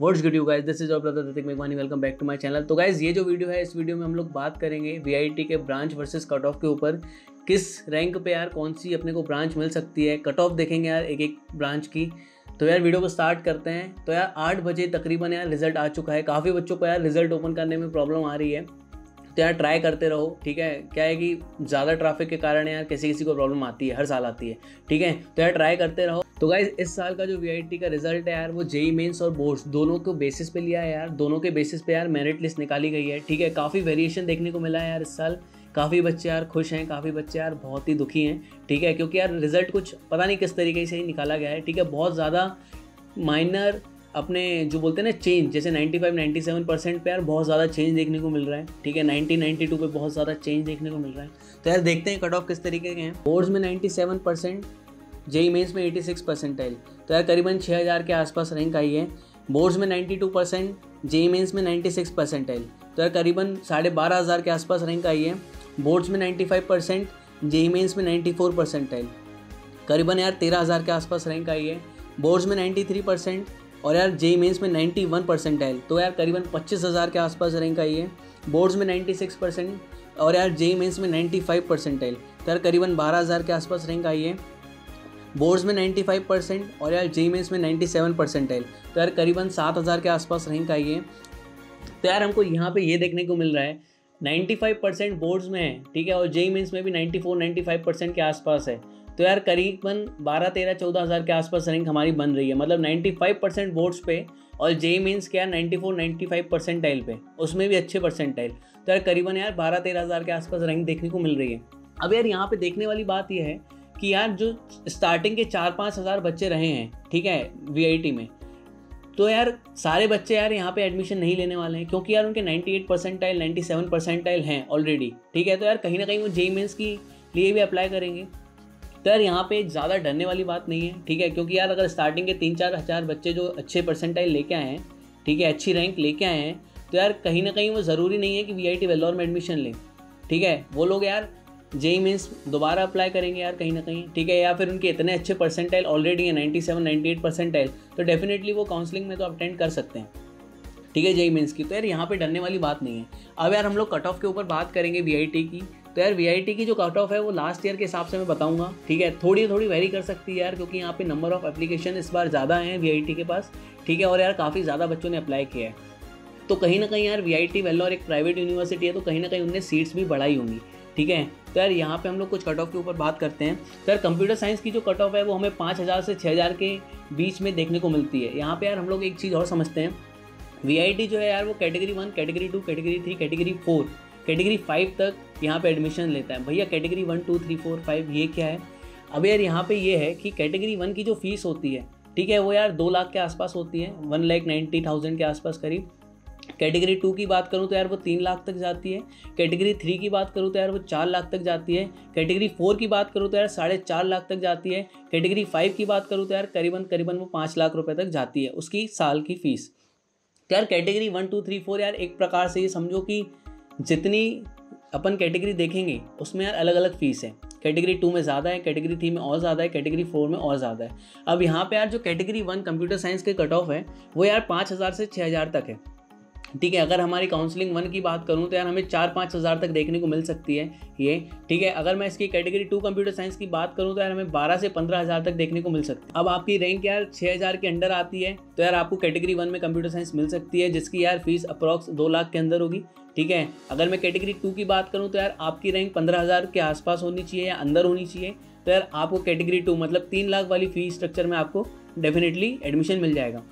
Words good you guys this is Hrithik मेघवानी welcome back to my channel तो guys ये जो video है, इस वीडियो में हम लोग बात करेंगे वीआईटी के ब्रांच वर्सेस कट ऑफ़ के ऊपर। किस रैंक पे यार कौन सी अपने को ब्रांच मिल सकती है? कट ऑफ़ देखेंगे यार एक एक ब्रांच की। तो यार वीडियो को स्टार्ट करते हैं। तो यार आठ बजे तकरीबन यार रिज़ल्ट आ चुका है। काफ़ी बच्चों को यार रिज़ल्ट ओपन करने में प्रॉब्लम आ रही है। तो यार ट्राई करते रहो, ठीक है? क्या है कि ज़्यादा ट्रैफ़िक के कारण यार किसी किसी को प्रॉब्लम आती है, हर साल आती है। ठीक है? तो यार ट्राई करते रहो। तो गाइज़ इस साल का जो वीआईटी का रिज़ल्ट है यार, वो जेई मेन्स और बोर्ड्स दोनों को बेसिस पे लिया है यार। दोनों के बेसिस पे यार मेरिट लिस्ट निकाली गई है, ठीक है? काफ़ी वेरिएशन देखने को मिला है यार इस साल। काफ़ी बच्चे यार खुश हैं, काफ़ी बच्चे यार बहुत ही दुखी हैं, ठीक है? क्योंकि यार रिज़ल्ट कुछ पता नहीं किस तरीके से ही निकाला गया है, ठीक है? बहुत ज़्यादा माइनर अपने जो बोलते हैं ना चेंज जैसे 95 97 परसेंट पे यार बहुत ज़्यादा चेंज देखने को मिल रहा है, ठीक है? 90 92 पे बहुत ज़्यादा चेंज देखने को मिल रहा है। तो यार देखते हैं कट ऑफ़ किस तरीके के हैं। बोर्ड्स में 97 परसेंट जेई मेन्स में 86 परसेंटाइल तो यार, करीबन 6000 के आसपास रैंक आई है। बोर्ड्स में 92 परसेंट जेई मेन्स में 96 परसेंटाइल तो यार, करीबन साढ़े बारह हज़ार के आसपास रैंक आई है। बोर्ड्स में 95 परसेंट जेई मेन्स में 94 परसेंटाइल करीबन यार, तेरह हज़ार के आसपास रैंक आई है। बोर्ड्स में 93 परसेंट और यार, जेई मेन्स में 91 परसेंटाइल तो यार, करीबन पच्चीस हज़ार के आसपास रैंक आई है। बोर्ड्स में 96 परसेंट और यार, जेई मेन्स में 95 परसेंटाइल तो यार, करीबन बारह हज़ार के आसपास रैंक आई है। बोर्ड्स में 95 परसेंट और यार जेई मेन्स में 97 परसेंटाइल तो यार करीबन सात हज़ार के आसपास रैंक आई है। तो यार हमको यहाँ पे ये देखने को मिल रहा है 95 परसेंट बोर्ड्स में है, ठीक है, और जेई मेन्स में भी 94 95 परसेंट के आसपास है। तो यार करीबन बारह, तेरह, चौदह हज़ार के आसपास रैंक हमारी बन रही है मतलब 95 परसेंट बोर्ड्स पे और जे मीन्स क्या ninety four ninety five percentile पे, उसमें भी अच्छे परसेंट परसेंटाइल। तो यार करीबन यार बारह, तेरह हज़ार के आसपास रैंक देखने को मिल रही है। अब यार यहाँ पे देखने वाली बात यह है कि यार जो स्टार्टिंग के चार पाँच हज़ार बच्चे रहे हैं, ठीक है वीआईटी में तो यार सारे बच्चे यार यहाँ पे एडमिशन नहीं लेने वाले हैं, क्योंकि यार उनके 98 परसेंटाइल 97 परसेंटाइल हैं ऑलरेडी ठीक है तो यार कहीं ना कहीं वो जेई मेंस की लिए भी अप्लाई करेंगे। तो यार यहाँ पे ज़्यादा डरने वाली बात नहीं है, ठीक है, क्योंकि यार अगर स्टार्टिंग के तीन चार हज़ार बच्चे जो अच्छे परसेंटाइल लेके आए हैं, ठीक है, अच्छी रैंक लेके आए हैं तो यार कहीं ना कहीं वो ज़रूरी नहीं है कि वी आई टी वेल्लोर में एडमिशन लें, ठीक है, वो लोग यार जेई मीन्स दोबारा अप्लाई करेंगे यार कहीं ना कहीं। ठीक है, या फिर उनके इतने अच्छे परसेंटाइल ऑलरेडी है ninety seven ninety eight percentile तो डेफिनेटली वो काउंसलिंग में तो अटेंड कर सकते हैं। ठीक है, जेई मीन्स की। तो यार यहाँ पे डरने वाली बात नहीं है। अब यार हम लोग कट ऑफ़ के ऊपर बात करेंगे वीआईटी की। तो यार वीआईटी की जो कट ऑफ़ है, वो लास्ट ईयर के हिसाब से मैं बताऊँगा। ठीक है थोड़ी थोड़ी वेरी कर सकती है यार, क्योंकि यहाँ पे नंबर ऑफ़ एप्लीकेशन इस बार ज़्यादा हैं वी के पास। ठीक है, और यार काफ़ी ज़्यादा बच्चों ने अप्लाई किया है। तो कहीं ना कहीं यार वी आई टी वेल्लोर एक प्राइवेट यूनिवर्सिटी है तो कहीं ना कहीं उनने सीट्स भी बढ़ाई होंगी। ठीक है? तो यार यहाँ पे हम लोग कुछ कट ऑफ़ के ऊपर बात करते हैं। तो यार कंप्यूटर साइंस की जो कट ऑफ़ है, वो हमें पाँच हज़ार से छः हज़ार के बीच में देखने को मिलती है। यहाँ पे यार हम लोग एक चीज़ और समझते हैं। वी जो है यार वो category one category two category three category four category five तक यहाँ पे एडमिशन लेता है। भैया category one two three four five ये क्या है? अब यार यहाँ पे ये है कि कैटेगरी वन की जो फ़ीस होती है, ठीक है, वो यार दो लाख के आसपास होती है वन लैख नाइन्टी थाउज़ेंड के आसपास करीब। कैटेगरी टू की बात करूँ तो यार वो तीन लाख तक जाती है। कैटेगरी थ्री की बात करूँ तो यार वो चार लाख तक जाती है। कैटेगरी फोर की बात करूँ तो यार साढ़े चार लाख तक जाती है। कैटेगरी फाइव की बात करूँ तो यार करीबन करीबन वो पाँच लाख रुपए तक जाती है उसकी साल की फ़ीस। तो यार category one, two, three, four यार एक प्रकार से ये समझो कि जितनी अपन कैटेगरी देखेंगे, उसमें यार अलग अलग फ़ीस है। कैटेगरी टू में ज़्यादा है, कैटेगरी थ्री में और ज़्यादा है, कैटेगरी फोर में और ज़्यादा है। अब यहाँ पे यार जो कैटेगरी वन कंप्यूटर साइंस के कट ऑफ़ है, वो यार पाँच हज़ार से छः हज़ार तक है। ठीक है, अगर हमारी काउंसलिंग वन की बात करूँ तो यार हमें चार पाँच हज़ार तक देखने को मिल सकती है, ये, ठीक है। अगर मैं इसकी कैटेगरी टू कंप्यूटर साइंस की बात करूँ तो यार हमें बारह से पंद्रह हज़ार तक देखने को मिल सकती है। अब आपकी रैंक यार छः हज़ार के अंडर आती है तो यार आपको कैटेगरी वन में कंप्यूटर साइंस मिल सकती है, जिसकी यार फ़ीस अप्रॉक्स दो लाख के अंदर होगी, ठीक है। अगर मैं कैटेगरी टू की बात करूँ तो यार आपकी रैंक पंद्रह हज़ार के आसपास होनी चाहिए या अंदर होनी चाहिए तो यार आपको कैटेगरी टू मतलब तीन लाख वाली फ़ी स्ट्रक्चर में आपको डेफिनेटली एडमिशन मिल जाएगा।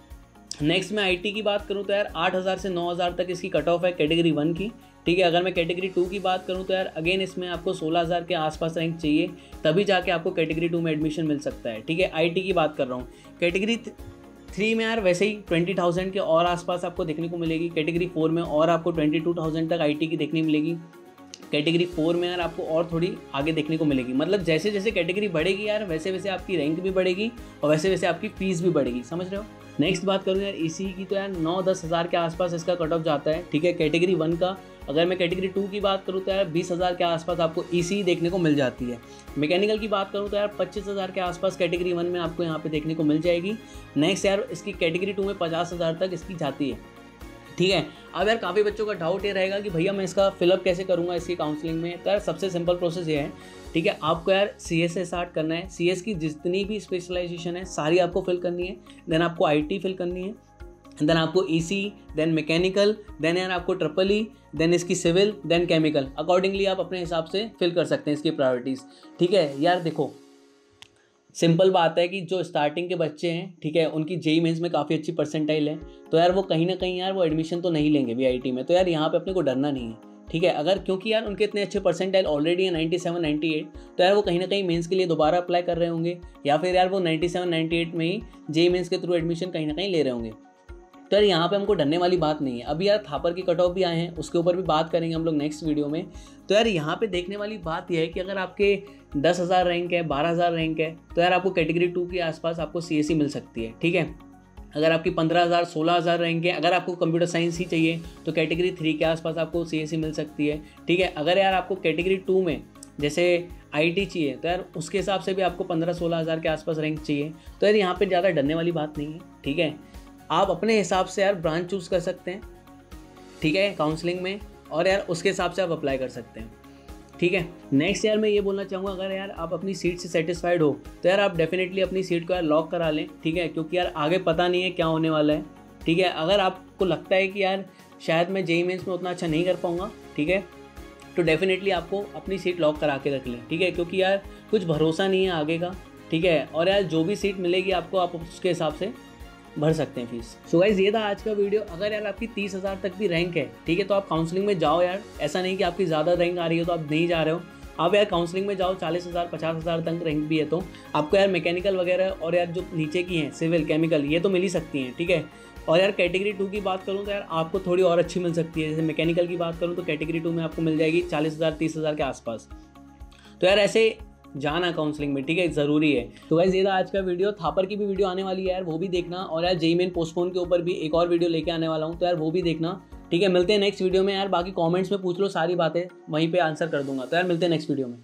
नेक्स्ट मैं आईटी की बात करूँ तो यार आठ हज़ार से नौ हज़ार तक इसकी कट ऑफ़ है कैटेगरी वन की। ठीक है, अगर मैं कैटेगरी टू की बात करूँ तो यार अगेन इसमें आपको सोलह हज़ार के आसपास रैंक चाहिए, तभी जाके आपको कैटेगरी टू में एडमिशन मिल सकता है। ठीक है आईटी की बात कर रहा हूँ। कैटेगरी थ्री में यार वैसे ही ट्वेंटी थाउज़ेंड के और आसपास आपको देखने को मिलेगी। कैटेगरी फोर में और आपको ट्वेंटी टू थाउज़ेंड तक आईटी की देखने मिलेगी। कैटेगरी फोर में यार आपको और थोड़ी आगे देखने को मिलेगी। मतलब जैसे जैसे कैटेगरी बढ़ेगी यार वैसे वैसे आपकी रैंक भी बढ़ेगी और वैसे वैसे आपकी फ़ीस भी बढ़ेगी। समझ रहे हो? नेक्स्ट बात करूँ यार e की तो यार नौ दस हज़ार के आसपास इसका कट ऑफ़ जाता है, ठीक है? कैटेगरी वन का, अगर मैं कैटेगरी टू की बात करूँ तो यार बीस हज़ार के आसपास आपको ई देखने को मिल जाती है। मैकेनिकल की बात करूँ तो यार पच्चीस हज़ार के आसपास कैटेगरी वन में आपको यहाँ पे देखने को मिल जाएगी। नेक्स्ट यार, इसकी कैटेगरी टू में पचास हज़ार तक इसकी जाती है। ठीक है? अब यार काफ़ी बच्चों का डाउट ये रहेगा कि भैया मैं इसका फिलअप कैसे करूँगा इसकी काउंसलिंग में? तो यार सबसे सिंपल प्रोसेस ये है, ठीक है? आपको यार सी एस से स्टार्ट करना है। सी एस की जितनी भी स्पेशलाइजेशन है, सारी आपको फिल करनी है। देन आपको आई टी फिल करनी है। देन आपको E C then mechanical then यार आपको ट्रिपल ई देन इसकी सिविल देन केमिकल अकॉर्डिंगली आप अपने हिसाब से फिल कर सकते हैं इसकी प्रायोरिटीज़ ठीक है? यार देखो सिंपल बात है कि जो स्टार्टिंग के बच्चे हैं, ठीक है, उनकी जेई मेन्स में काफ़ी अच्छी परसेंटाइल है। तो यार वो कहीं ना कहीं यार वो एडमिशन तो नहीं लेंगे वीआईटी में। तो यार यहाँ पे अपने को डरना नहीं है, ठीक है? अगर क्योंकि यार उनके इतने अच्छे परसेंटाइल ऑलरेडी है नाइन्टी सेवन नाइन्टी एट तो यार वो कहीं ना कहीं मेन्स के लिए दोबारा अप्लाई कर रहे होंगे, या फिर यार वो नाइन्टी सेवन नाइन्टी एट में ही जेई मेन्स के थ्रू एडमिशन कहीं ना कहीं ले रहे होंगे। तो यार यहाँ पे हमको डरने वाली बात नहीं है। अभी यार थापर की कट ऑफ़ भी आए हैं, उसके ऊपर भी बात करेंगे हम लोग नेक्स्ट वीडियो में। तो यार यहाँ पे देखने वाली बात यह है कि अगर आपके दस हज़ार रैंक है, बारह हज़ार रैंक है तो यार आपको कैटेगरी टू के आसपास आपको सी e मिल सकती है, ठीक है? अगर आपकी पंद्रह हज़ार, सोलह हज़ार रैंक है, अगर आपको कंप्यूटर साइंस ही चाहिए तो कैटेगरी थ्री के आसपास आपको सी e मिल सकती है, ठीक है? अगर यार आपको कैटेगरी टू में जैसे आईटी चाहिए तो यार उसके हिसाब से भी आपको पंद्रह सोलह हज़ार के आसपास रैंक चाहिए। तो यार यहाँ पर ज़्यादा डरने वाली बात नहीं है, ठीक है? आप अपने हिसाब से यार ब्रांच चूज़ कर सकते हैं, ठीक है काउंसलिंग में, और यार उसके हिसाब से आप अप्लाई कर सकते हैं, ठीक है। नेक्स्ट यार मैं ये बोलना चाहूँगा, अगर यार आप अपनी सीट से सेटिस्फाइड हो तो यार आप डेफिनेटली अपनी सीट को यार लॉक करा लें, ठीक है, क्योंकि यार आगे पता नहीं है क्या होने वाला है, ठीक है। अगर आपको लगता है कि यार शायद मैं जेई मेन्स में उतना अच्छा नहीं कर पाऊँगा, ठीक है तो डेफिनेटली आपको अपनी सीट लॉक करा के रख लें, ठीक है, क्योंकि यार कुछ भरोसा नहीं है आगे का, ठीक है, और यार जो भी सीट मिलेगी आपको, आप उसके हिसाब से भर सकते हैं फ़ीस सो गाइज़ ये था आज का वीडियो अगर यार आपकी तीस हज़ार तक भी रैंक है, ठीक है तो आप काउंसलिंग में जाओ यार. ऐसा नहीं कि आपकी ज़्यादा रैंक आ रही है तो आप नहीं जा रहे हो. आप यार काउंसलिंग में जाओ, चालीस हज़ार, पचास हज़ार तक रैंक भी है तो. आपको यार मैकेनिकल वगैरह और यार जो नीचे की हैं सिविल केमिकल ये तो मिल ही सकती हैं, ठीक है? और यार कैटेगरी टू की बात करूँ तो यार आपको थोड़ी और अच्छी मिल सकती है. जैसे मैकेनिकल की बात करूँ तो कैटेगरी टू में आपको मिल जाएगी चालीस हज़ार, तीस हज़ार के आसपास. तो यार ऐसे जाना काउंसलिंग में, ठीक है? ज़रूरी है। तो वैसे ये था आज का वीडियो थापर की भी वीडियो आने वाली है यार, वो भी देखना। और यार जेई मेन पोस्टपोन के ऊपर भी एक और वीडियो लेके आने वाला हूँ तो यार, वो भी देखना। ठीक है, मिलते हैं नेक्स्ट वीडियो में यार। बाकी कमेंट्स में पूछ लो, सारी बातें वहीं पे आंसर कर दूँगा। तो यार, मिलते हैं नेक्स्ट वीडियो में।